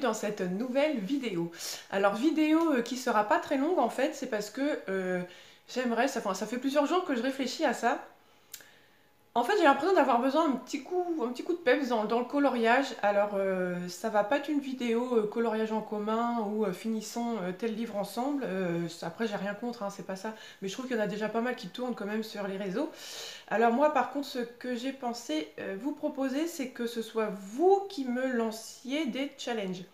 dans cette nouvelle vidéo. Alors vidéo qui sera pas très longue en fait, c'est parce que j'aimerais, ça, ça fait plusieurs jours que je réfléchis à ça. En fait, j'ai l'impression d'avoir besoin d'un petit coup, un petit coup de peps dans, le coloriage. Alors, euh, ça va pas être une vidéo euh, coloriage en commun ou euh, finissons tel livre ensemble. après, j'ai rien contre, hein, c'est pas ça. Mais je trouve qu'il y en a déjà pas mal qui tournent quand même sur les réseaux. Alors moi, par contre, ce que j'ai pensé vous proposer, c'est que ce soit vous qui me lanciez des challenges.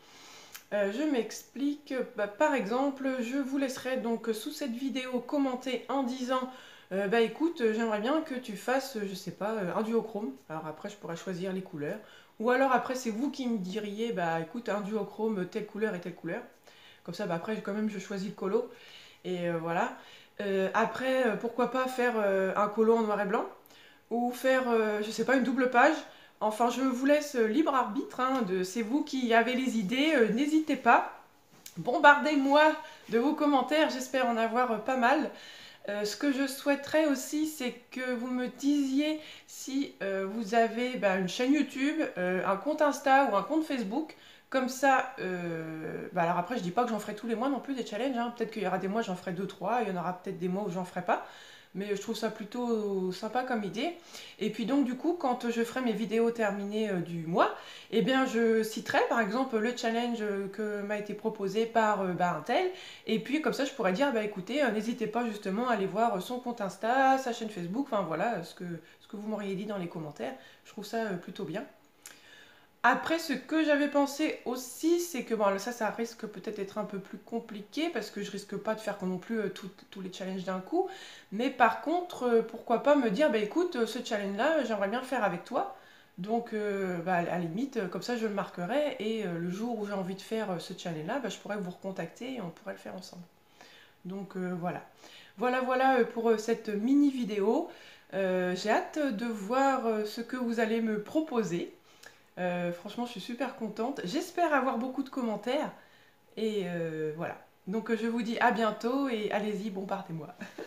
Je m'explique. Bah, par exemple, je vous laisserai donc sous cette vidéo commenter en disant euh, bah écoute, euh, j'aimerais bien que tu fasses, je sais pas, euh, un duochrome. Alors après, je pourrais choisir les couleurs. Ou alors après, c'est vous qui me diriez, bah écoute, un duochrome, telle couleur et telle couleur. Comme ça, bah après, quand même, je choisis le colo. Et voilà. après, pourquoi pas faire un colo en noir et blanc Ou faire, je sais pas, une double page Enfin, je vous laisse libre arbitre. Hein, c'est vous qui avez les idées. N'hésitez pas. Bombardez-moi de vos commentaires. J'espère en avoir pas mal. Euh, ce que je souhaiterais aussi, c'est que vous me disiez si euh, vous avez bah, une chaîne YouTube, euh, un compte Insta ou un compte Facebook. Comme ça, bah, alors après, je dis pas que j'en ferai tous les mois non plus des challenges. Hein. Peut-être qu'il y aura des mois, j'en ferai 2-3, il y en aura peut-être des mois où j'en ferai pas mais je trouve ça plutôt sympa comme idée. Et puis donc du coup, quand je ferai mes vidéos terminées euh, du mois, eh bien je citerai par exemple le challenge que m'a été proposé par euh, bah, et puis comme ça je pourrais dire, bah écoutez, euh, n'hésitez pas justement à aller voir son compte Insta, sa chaîne Facebook, enfin voilà ce que vous m'auriez dit dans les commentaires, je trouve ça plutôt bien. Après, ce que j'avais pensé aussi, c'est que bon, ça, ça risque peut-être d'être un peu plus compliqué parce que je risque pas de faire non plus euh, tous les challenges d'un coup. Mais par contre, euh, pourquoi pas me dire, bah écoute, euh, ce challenge-là, j'aimerais bien le faire avec toi. Donc, bah, à la limite, comme ça, je le marquerai et le jour où j'ai envie de faire ce challenge-là, bah, je pourrais vous recontacter et on pourrait le faire ensemble. Donc voilà. Voilà, voilà pour cette mini vidéo. j'ai hâte de voir ce que vous allez me proposer. Euh, franchement, je suis super contente. J'espère avoir beaucoup de commentaires. Et euh, voilà. Donc je vous dis à bientôt et allez-y, bombardez-moi.